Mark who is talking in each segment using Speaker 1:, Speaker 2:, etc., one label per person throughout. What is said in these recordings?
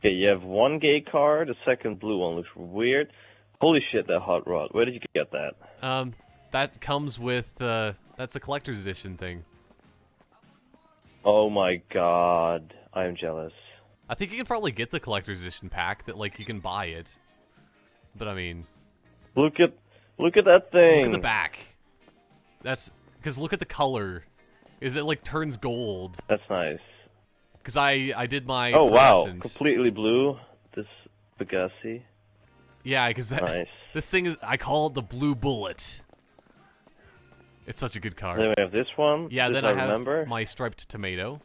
Speaker 1: Okay, you have one gay car. The second blue one looks weird. Holy shit, that hot rod. Where did you get that?
Speaker 2: Um, that comes with, uh, that's a collector's edition thing.
Speaker 1: Oh my god. I am jealous.
Speaker 2: I think you can probably get the collector's edition pack that, like, you can buy it. But, I mean...
Speaker 1: Look at, look at that thing!
Speaker 2: Look at the back. That's, because look at the color. Is it, like, turns gold.
Speaker 1: That's nice.
Speaker 2: Because I, I did my
Speaker 1: Oh wow,
Speaker 2: pearlescent.
Speaker 1: completely blue. This Bugatti.
Speaker 2: Yeah, because
Speaker 1: Nice.
Speaker 2: this thing is I call it the blue bullet. It's such a good car.
Speaker 1: Then we have this one.
Speaker 2: yeah,
Speaker 1: this
Speaker 2: then
Speaker 1: I,
Speaker 2: I, have
Speaker 1: remember.
Speaker 2: my striped tomato.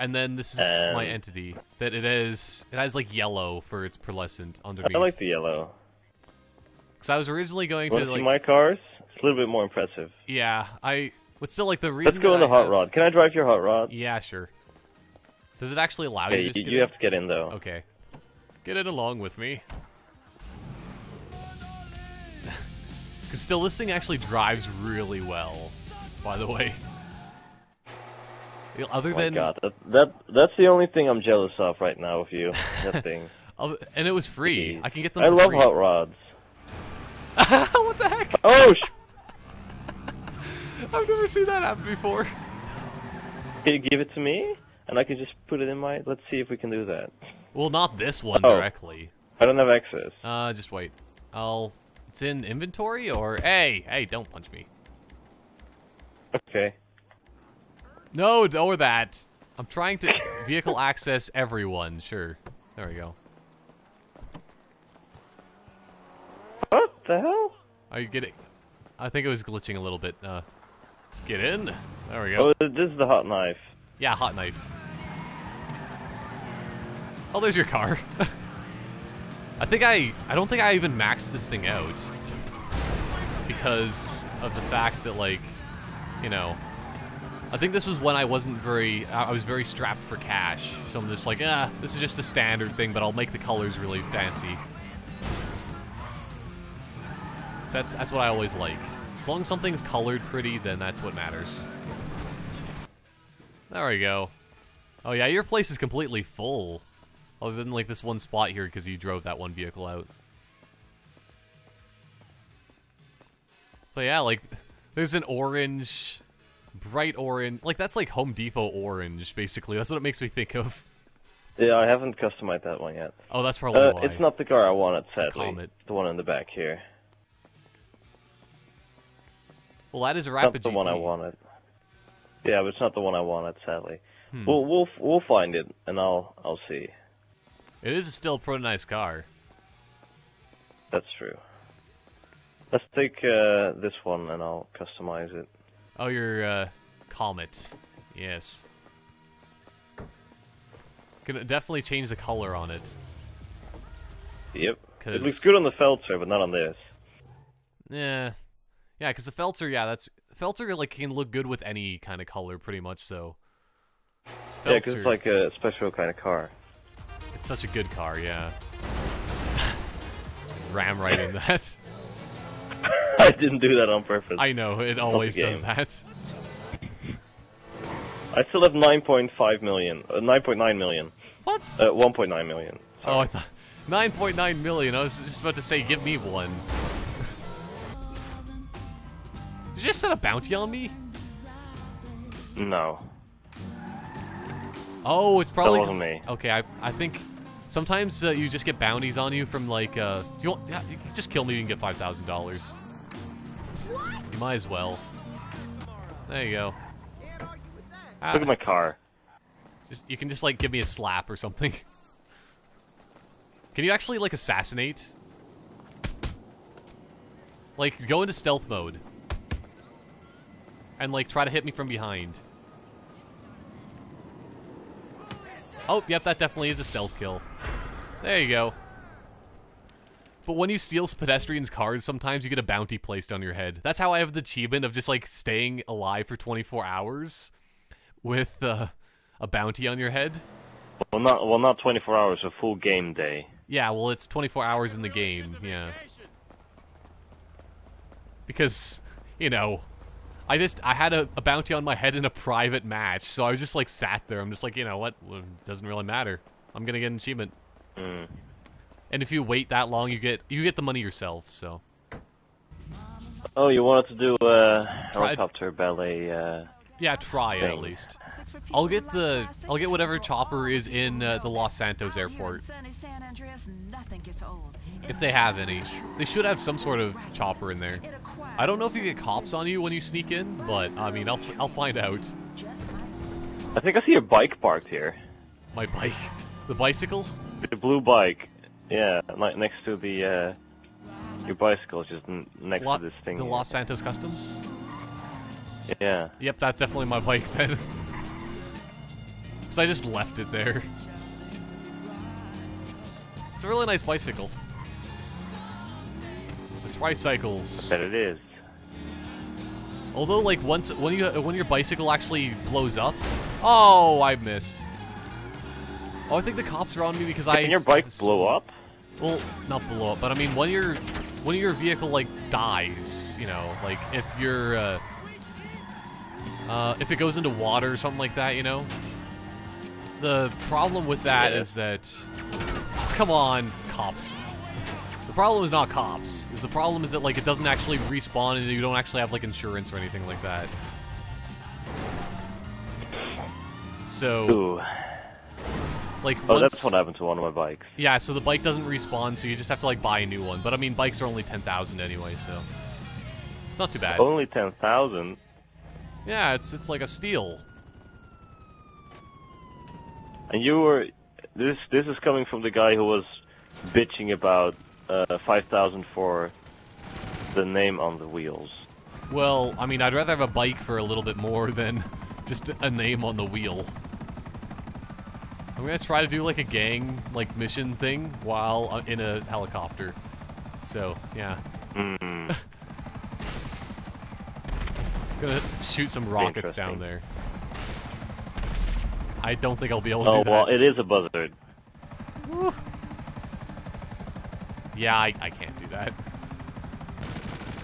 Speaker 2: And then this is my entity that it is it has like yellow for its pearlescent underneath.
Speaker 1: I like the yellow.
Speaker 2: Cuz I was originally going to like
Speaker 1: my cars? It's a little bit more impressive.
Speaker 2: Yeah, I but still like the reason
Speaker 1: Let's go in the
Speaker 2: I
Speaker 1: hot
Speaker 2: have-
Speaker 1: rod. Can I drive your hot rod?
Speaker 2: Yeah, sure. Does it actually allow
Speaker 1: Okay,
Speaker 2: you
Speaker 1: you,
Speaker 2: to just get in?
Speaker 1: you
Speaker 2: in?
Speaker 1: have to get in though.
Speaker 2: Okay. Get it along with me. Cause still, this thing actually drives really well, by the way. You Other
Speaker 1: Oh
Speaker 2: than,
Speaker 1: god, that, that that's the only thing I'm jealous of right now with you. That thing.
Speaker 2: and it was free. I can get them
Speaker 1: I love
Speaker 2: free.
Speaker 1: hot rods.
Speaker 2: what the heck?
Speaker 1: Oh, sh-
Speaker 2: I've never seen that happen before.
Speaker 1: can you give it to me? And I can just put it in my. Let's see if we can do that.
Speaker 2: Well, not this one
Speaker 1: Oh.
Speaker 2: directly.
Speaker 1: I don't have access.
Speaker 2: Uh, just wait. I'll. It's in inventory or hey, hey, don't punch me.
Speaker 1: Okay.
Speaker 2: No, or that. I'm trying to vehicle access everyone. Sure. There we go.
Speaker 1: What the hell?
Speaker 2: Are you getting? I think it was glitching a little bit. Uh, let's get in. There we go.
Speaker 1: Oh, this is the hot knife.
Speaker 2: Yeah, hot knife. Oh, there's your car. I think I, I don't think I even maxed this thing out because of the fact that like, you know, I think this was when I wasn't very, I was very strapped for cash. So I'm just like, ah, this is just the standard thing, but I'll make the colors really fancy. So that's that's what I always like. As long as something's colored pretty, then that's what matters. There we go. Oh yeah, your place is completely full. Other than like this one spot here because you drove that one vehicle out. But yeah, like there's an orange, bright orange. Like that's like Home Depot orange, basically. That's what it makes me think of.
Speaker 1: Yeah, I haven't customized that one yet.
Speaker 2: Oh, that's probably
Speaker 1: Uh,
Speaker 2: why.
Speaker 1: it's not the car I wanted, sadly.
Speaker 2: Comet.
Speaker 1: The one in the back here.
Speaker 2: Well, that is a
Speaker 1: Not
Speaker 2: Rapid
Speaker 1: the one I
Speaker 2: GT.
Speaker 1: wanted. Yeah, but it's not the one I wanted, sadly.
Speaker 2: Hmm.
Speaker 1: We'll we'll we'll find it, and I'll I'll see.
Speaker 2: It is still a pretty nice car.
Speaker 1: That's true. Let's take uh, this one, and I'll customize it.
Speaker 2: Oh, your uh, Comet. Yes. Gonna definitely change the color on it.
Speaker 1: Yep.
Speaker 2: Cause...
Speaker 1: It looks good on the Feltzer, but not on this.
Speaker 2: Yeah. Yeah, because the Feltzer, yeah, that's Feltzer like can look good with any kind of color, pretty much. So. This
Speaker 1: Yeah, because it's like a special kind of car.
Speaker 2: It's such a good car, yeah. Ram right in that.
Speaker 1: I didn't do that on purpose.
Speaker 2: I know it always does that.
Speaker 1: I still have 9.5 million. Uh, 9.9 million.
Speaker 2: What?
Speaker 1: Uh, 1.9 million.
Speaker 2: Oh, I thought 9.9 million. I was just about to say, give me one. Did you just set a bounty on me?
Speaker 1: No.
Speaker 2: Oh, it's probably
Speaker 1: wasn't
Speaker 2: 'cause-
Speaker 1: me.
Speaker 2: Okay, I I think sometimes uh, you just get bounties on you from like uh you want yeah, you just kill me you can get five thousand dollars. You might as well. There you go. Ah,
Speaker 1: Look at my car.
Speaker 2: just you can just like give me a slap or something. Can you actually like assassinate? Like go into stealth mode. And like try to hit me from behind. Oh, yep, that definitely is a stealth kill. There you go. But when you steal pedestrians' cars, sometimes you get a bounty placed on your head. That's how I have the achievement of just like staying alive for 24 hours with uh, a bounty on your head.
Speaker 1: Well, not well, not 24 hours, a full game day.
Speaker 2: Yeah, well, it's 24 hours in the game, yeah. Because, you know, I just, I had a, a bounty on my head in a private match, so I was just, like, sat there. I'm just like, you know what, it doesn't really matter. I'm gonna get an achievement.
Speaker 1: Mm.
Speaker 2: And if you wait that long, you get you get the money yourself. So
Speaker 1: Oh, you wanted to do a helicopter ballet? Uh,
Speaker 2: yeah, try it at least. I'll get the I'll get whatever chopper is in uh, the Los Santos airport if they have any. They should have some sort of chopper in there. I don't know if you get cops on you when you sneak in, but I mean I'll I'll find out.
Speaker 1: I think I see a bike parked here.
Speaker 2: My bike, the bicycle.
Speaker 1: The blue bike. Yeah, like next to the uh, your bicycle, just next
Speaker 2: Lo-
Speaker 1: to this thing.
Speaker 2: the
Speaker 1: here.
Speaker 2: Los Santos Customs.
Speaker 1: Yeah.
Speaker 2: Yep, that's definitely my bike then. so I just left it there. It's a really nice bicycle. Tricycles.
Speaker 1: Bet it is.
Speaker 2: Although, like once when you when your bicycle actually blows up, oh, I missed. Oh, I think the cops are on me because I.
Speaker 1: Can your bike blow up?
Speaker 2: Well, not blow up, but I mean when your when your vehicle like dies, you know, like if you're uh, uh, if it goes into water or something like that, you know. The problem with that
Speaker 1: Yeah.
Speaker 2: is that, come on, cops. The problem is not cops. Is the problem is that like it doesn't actually respawn and you don't actually have like insurance or anything like that. So
Speaker 1: Ooh.
Speaker 2: like
Speaker 1: Oh,
Speaker 2: once
Speaker 1: that's what happened to one of my bikes.
Speaker 2: yeah, so the bike doesn't respawn, so you just have to like buy a new one. But I mean, bikes are only ten thousand anyway, so it's not too bad.
Speaker 1: Only ten thousand.
Speaker 2: Yeah, it's it's like a steal.
Speaker 1: And you were this this is coming from the guy who was bitching about uh, five thousand for the name on the wheels.
Speaker 2: Well, I mean, I'd rather have a bike for a little bit more than just a name on the wheel. I'm gonna try to do like a gang like mission thing while uh, in a helicopter. So yeah,
Speaker 1: Hmm.
Speaker 2: gonna shoot some rockets down there. I don't think I'll be able to
Speaker 1: oh well, it is a buzzard.
Speaker 2: Yeah, I, I can't do that.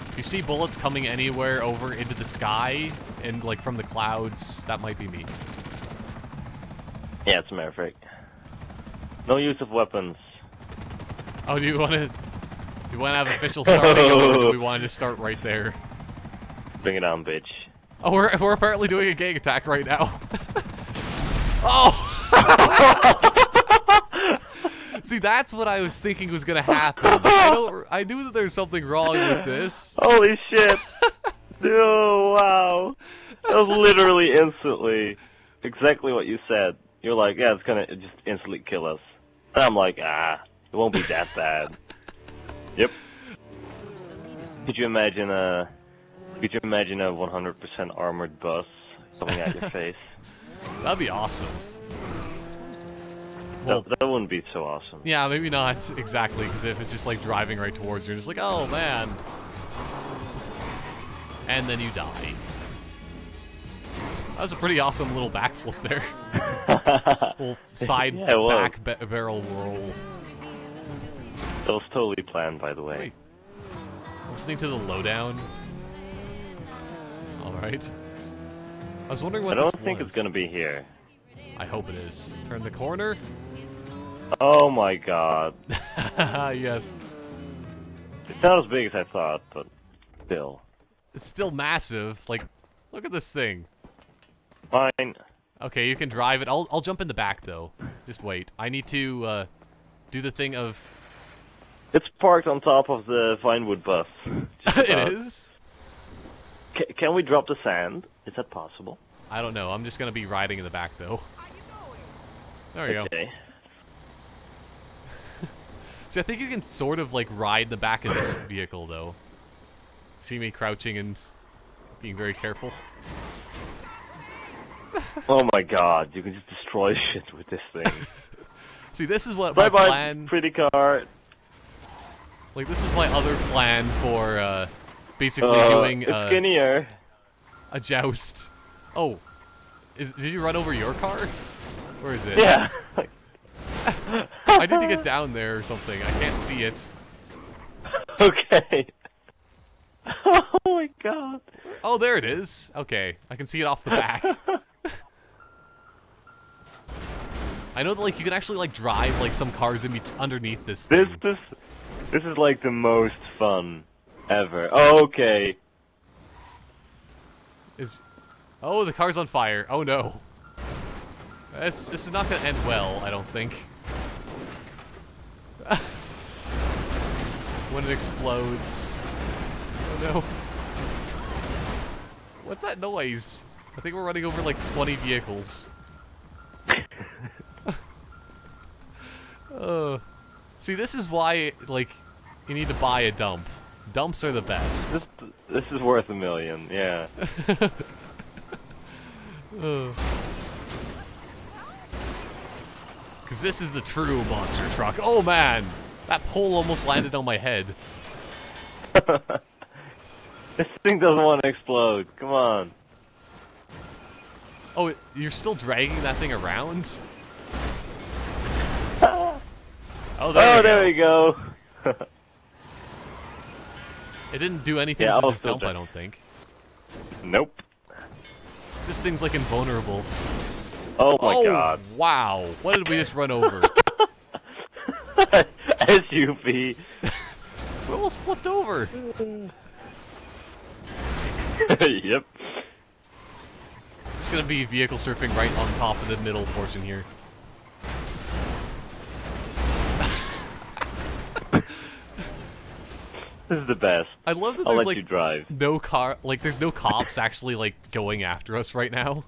Speaker 2: If you see bullets coming anywhere over into the sky and like from the clouds, that might be me.
Speaker 1: Yeah, it's Maverick. No use of weapons.
Speaker 2: Oh, do you want to? Do you want to have official starting, or do we want to start right there?
Speaker 1: Bring it on, bitch.
Speaker 2: Oh, we're we're apparently doing a gang attack right now. oh. See, that's what I was thinking was gonna happen. I don't. I knew that there's something wrong with this.
Speaker 1: Holy shit! oh wow! That was literally instantly exactly what you said. You're like, yeah, it's gonna just instantly kill us. And I'm like, ah, it won't be that bad. yep. Could you imagine a? Could you imagine a 100% armored bus coming at your face?
Speaker 2: That'd be awesome. Well,
Speaker 1: that, that wouldn't be so awesome.
Speaker 2: Yeah, maybe not exactly, because if it's just like driving right towards you, and it's like, oh man. And then you die. That was a pretty awesome little backflip there. little side
Speaker 1: Yeah,
Speaker 2: back ba- barrel roll.
Speaker 1: That was totally planned, by the way.
Speaker 2: Wait. Listening to the lowdown. Alright. I was wondering what.
Speaker 1: I
Speaker 2: don't
Speaker 1: think
Speaker 2: was.
Speaker 1: it's gonna be here.
Speaker 2: I hope it is. Turn the corner.
Speaker 1: Oh my god.
Speaker 2: yes.
Speaker 1: It's not as big as I thought, but still.
Speaker 2: It's still massive. Like, look at this thing.
Speaker 1: Fine.
Speaker 2: Okay, you can drive it. I'll I'll jump in the back though. Just wait. I need to uh, do the thing of.
Speaker 1: It's parked on top of the Vinewood bus. it is?
Speaker 2: it
Speaker 1: about.
Speaker 2: is.
Speaker 1: Ca- can we drop the sand? Is that possible?
Speaker 2: I don't know. I'm just gonna be riding in the back though. There we go. See, I think you can sort of like ride the back of this vehicle though. See me crouching and being very careful.
Speaker 1: Oh my god, you can just destroy shit with this thing.
Speaker 2: See, this is what
Speaker 1: bye
Speaker 2: my
Speaker 1: bye,
Speaker 2: plan.
Speaker 1: pretty car.
Speaker 2: Like, this is my other plan for uh, basically
Speaker 1: Uh,
Speaker 2: doing uh,
Speaker 1: skinnier.
Speaker 2: a joust. Oh, is did you run over your car? Where is it?
Speaker 1: Yeah.
Speaker 2: I need to get down there or something. I can't see it.
Speaker 1: okay. Oh my god.
Speaker 2: Oh, there it is. Okay, I can see it off the back. I know that like you can actually like drive like some cars in underneath this thing.
Speaker 1: This this this is like the most fun ever. Oh, okay.
Speaker 2: Is oh the car's on fire. Oh no. This this is not gonna end well. I don't think. When it explodes. Oh no. What's that noise? I think we're running over like 20 vehicles. Uh, see, this is why, like, you need to buy a dump. Dumps are the best.
Speaker 1: This this is worth a million. Yeah.
Speaker 2: Because this is the true monster truck. Oh man! That pole almost landed on my head.
Speaker 1: This thing doesn't want to explode. Come on.
Speaker 2: Oh, you're still dragging that thing around? Oh, there,
Speaker 1: oh,
Speaker 2: you
Speaker 1: there
Speaker 2: go.
Speaker 1: we go.
Speaker 2: It didn't do anything
Speaker 1: Yeah,
Speaker 2: with this dump, I don't think.
Speaker 1: nope.
Speaker 2: This thing's like invulnerable.
Speaker 1: Oh my
Speaker 2: oh,
Speaker 1: god.
Speaker 2: wow. What did we just run over?
Speaker 1: SUV.
Speaker 2: we almost flipped over.
Speaker 1: yep.
Speaker 2: It's gonna be vehicle surfing right on top of the middle portion here.
Speaker 1: This is the best.
Speaker 2: I love that
Speaker 1: I'll
Speaker 2: there's
Speaker 1: let you
Speaker 2: like
Speaker 1: drive.
Speaker 2: no car, like there's no cops actually like going after us right now.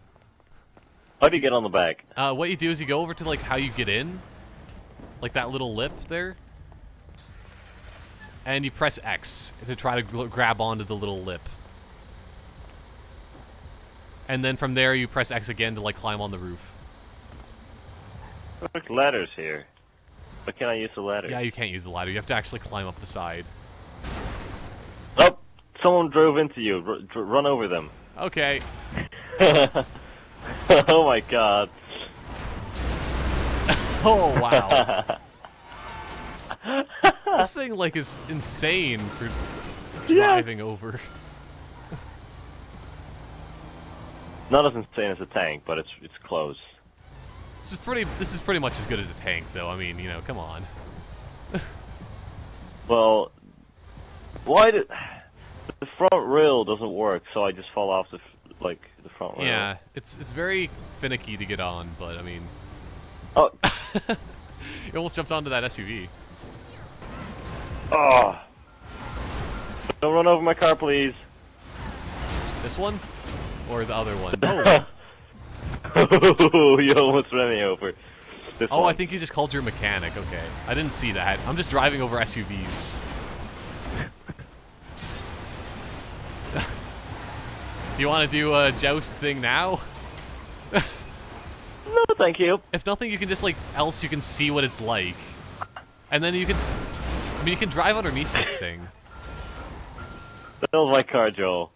Speaker 1: How do you get on the back?
Speaker 2: Uh, what you do is you go over to like how you get in, like that little lip there, and you press X to try to grab onto the little lip. And then from there you press X again to like climb on the roof.
Speaker 1: Look, ladders here. Why can't I use the ladder?
Speaker 2: Yeah, you can't use the ladder. You have to actually climb up the side.
Speaker 1: Oh, someone drove into you. R- run over them.
Speaker 2: Okay.
Speaker 1: oh my god.
Speaker 2: Oh wow. this thing like is insane for
Speaker 1: Yeah.
Speaker 2: driving over.
Speaker 1: Not as insane as a tank, but it's it's close.
Speaker 2: This is pretty. This is pretty much as good as a tank, though. I mean, you know, come on.
Speaker 1: Well, why did the front rail doesn't work? So I just fall off the like the front rail.
Speaker 2: Yeah, it's it's very finicky to get on, but I mean,
Speaker 1: Oh,
Speaker 2: you almost jumped onto that SUV.
Speaker 1: oh. Ah. Don't run over my car, please.
Speaker 2: This one, or the other one? Oh,
Speaker 1: you almost ran me over. This
Speaker 2: oh, I think you just called your mechanic. Okay, I didn't see that. I'm just driving over SUVs. do you want to do a joust thing now?
Speaker 1: Thank you.
Speaker 2: If nothing, you can just like else you can see what it's like, and then you can. I mean, you can drive underneath this thing.
Speaker 1: Build my car, Joel.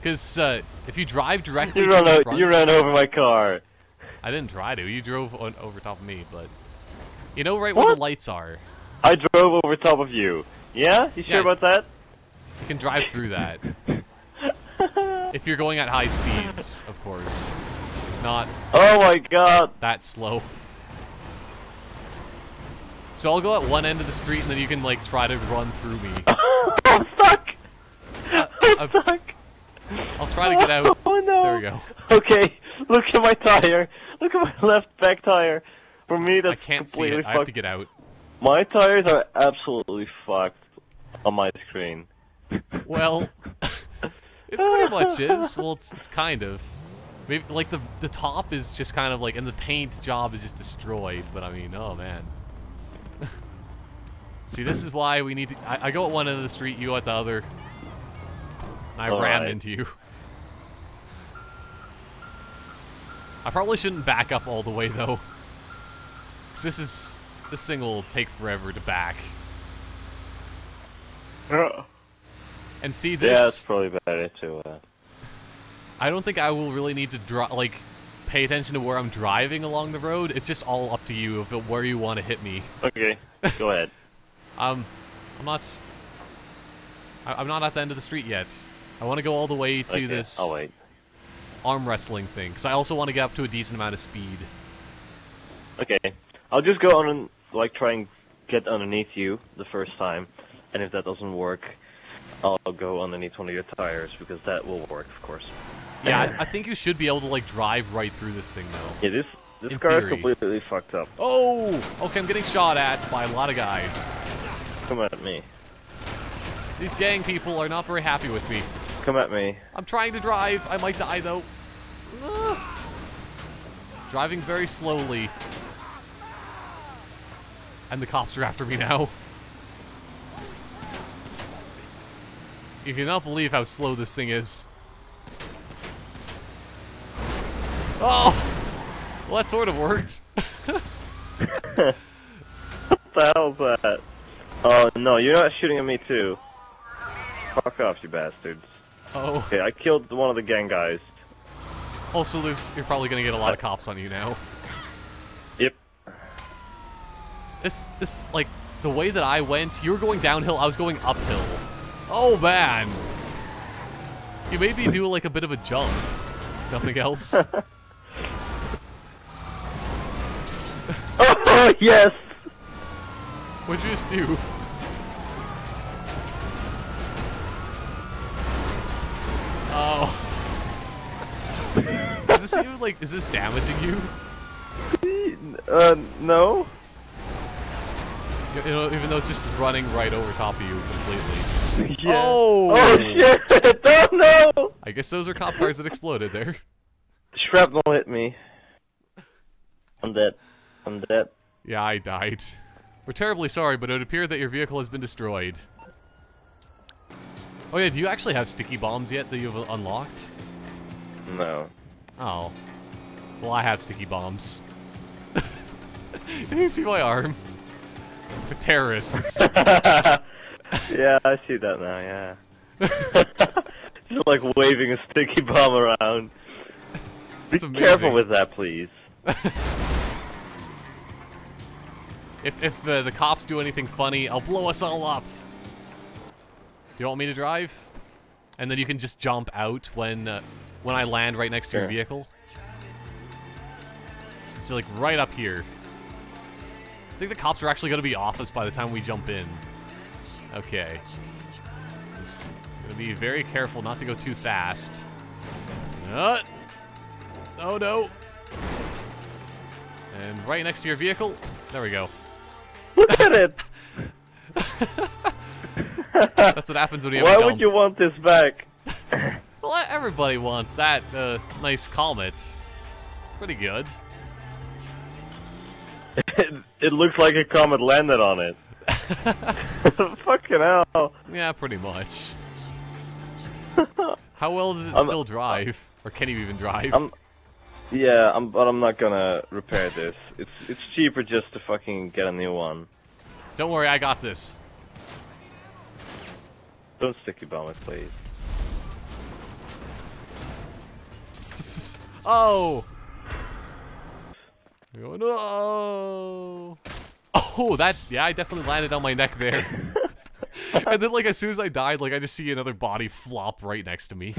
Speaker 2: Because uh, if you drive directly
Speaker 1: You ran,
Speaker 2: front,
Speaker 1: you ran over my car.
Speaker 2: I didn't try to. You drove on, over top of me, but you know right where the lights are.
Speaker 1: I drove over top of you. Yeah? You sure
Speaker 2: Yeah.
Speaker 1: about that?
Speaker 2: You can drive through that if you're going at high speeds, of course, not
Speaker 1: Oh my god.
Speaker 2: that slow. So I'll go at one end of the street, and then you can like try to run through me.
Speaker 1: I'm stuck.
Speaker 2: Uh,
Speaker 1: I'm stuck.
Speaker 2: I'll try to get out.
Speaker 1: Oh no.
Speaker 2: There we go.
Speaker 1: Okay, look at my tire. Look at my left back tire. For me, that's
Speaker 2: I can't see
Speaker 1: completely
Speaker 2: it. I have to get out.
Speaker 1: My tires are absolutely fucked on my screen.
Speaker 2: Well, it pretty much is. Well, it's it's kind of. Maybe like the the top is just kind of like, and the paint job is just destroyed. But I mean, oh man. See, this is why we need to. I, I go at one end of the street, you at the other. And I
Speaker 1: All
Speaker 2: rammed
Speaker 1: right.
Speaker 2: into you. I probably shouldn't back up all the way though. 'Cause this is this thing will take forever to back. And see this.
Speaker 1: Yeah, it's probably better to. Uh...
Speaker 2: I don't think I will really need to draw like pay attention to where I'm driving along the road. It's just all up to you of where you want to hit me.
Speaker 1: Okay, go ahead.
Speaker 2: Um, I'm not. I, am not at the end of the street yet. I want to go all the way to
Speaker 1: Okay,
Speaker 2: this
Speaker 1: I'll wait.
Speaker 2: arm wrestling thing because I also want to get up to a decent amount of speed.
Speaker 1: Okay, I'll just go on and like try and get underneath you the first time, and if that doesn't work, I'll go underneath one of your tires because that will work, of course.
Speaker 2: Yeah, I, I think you should be able to like drive right through this thing though.
Speaker 1: Yeah, this this
Speaker 2: In
Speaker 1: car
Speaker 2: theory.
Speaker 1: is completely fucked up.
Speaker 2: Oh, okay, I'm getting shot at by a lot of guys.
Speaker 1: Come at me.
Speaker 2: These gang people are not very happy with me.
Speaker 1: Come at me.
Speaker 2: I'm trying to drive. I might die though. Driving very slowly. And the cops are after me now. You cannot believe how slow this thing is. Oh! Well, that sort of worked.
Speaker 1: What the hell's that? Oh no, you're not shooting at me too. Fuck off, you bastards.
Speaker 2: Oh.
Speaker 1: Okay, I killed one of the gang guys.
Speaker 2: Also, there's you're probably gonna get a lot of cops on you now.
Speaker 1: Yep.
Speaker 2: This, this, like, the way that I went, you were going downhill, I was going uphill. Oh, man. You made me do, like, a bit of a jump. Nothing else.
Speaker 1: Oh yes.
Speaker 2: What'd you just do? Oh. is this even, like, is this damaging you?
Speaker 1: Uh, no.
Speaker 2: You know, even though it's just running right over top of you completely.
Speaker 1: Yeah.
Speaker 2: Oh!
Speaker 1: Oh shit! Oh no!
Speaker 2: I guess those are cop cars that exploded there.
Speaker 1: Shrapnel hit me. I'm dead. I'm dead.
Speaker 2: Yeah, I died. We're terribly sorry, but it would appear that your vehicle has been destroyed. Oh yeah, do you actually have sticky bombs yet that you've unlocked?
Speaker 1: No.
Speaker 2: Oh. Well, I have sticky bombs. Can you see my arm? For terrorists.
Speaker 1: yeah, I see that now. Yeah. Just like waving a sticky bomb around. Be
Speaker 2: That's
Speaker 1: careful with that, please.
Speaker 2: If if uh, the cops do anything funny, I'll blow us all up. Do you want me to drive? And then you can just jump out when uh, when I land right next to your vehicle. It's like right up here. I think the cops are actually going to be off us by the time we jump in. Okay. This is going to be very careful not to go too fast. Uh, oh no. And right next to your vehicle. There we go.
Speaker 1: Look at it!
Speaker 2: That's what happens when you have
Speaker 1: Why would you want this back?
Speaker 2: Well, everybody wants that uh, nice comet. It's, it's pretty good.
Speaker 1: It, it looks like a comet landed on it. Fucking hell.
Speaker 2: Yeah, pretty much. How well does it
Speaker 1: I'm-
Speaker 2: still drive? Or can you even drive?
Speaker 1: I'm, yeah, I'm, but I'm not gonna repair this. It's it's cheaper just to fucking get a new one.
Speaker 2: Don't worry, I got this.
Speaker 1: Don't sticky bomb it, please.
Speaker 2: oh! Going, oh! Oh, that, yeah, I definitely landed on my neck there. and then, like, as soon as I died, like, I just see another body flop right next to me.